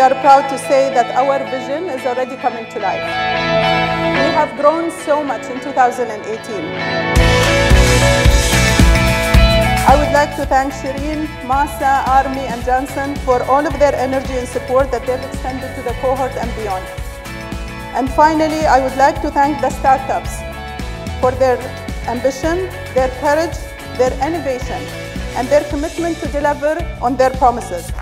We are proud to say that our vision is already coming to life. We have grown so much in 2018. I would like to thank Shireen, Masa, Army, and Johnson for all of their energy and support that they've extended to the cohort and beyond. And finally, I would like to thank the startups for their ambition, their courage, their innovation, and their commitment to deliver on their promises.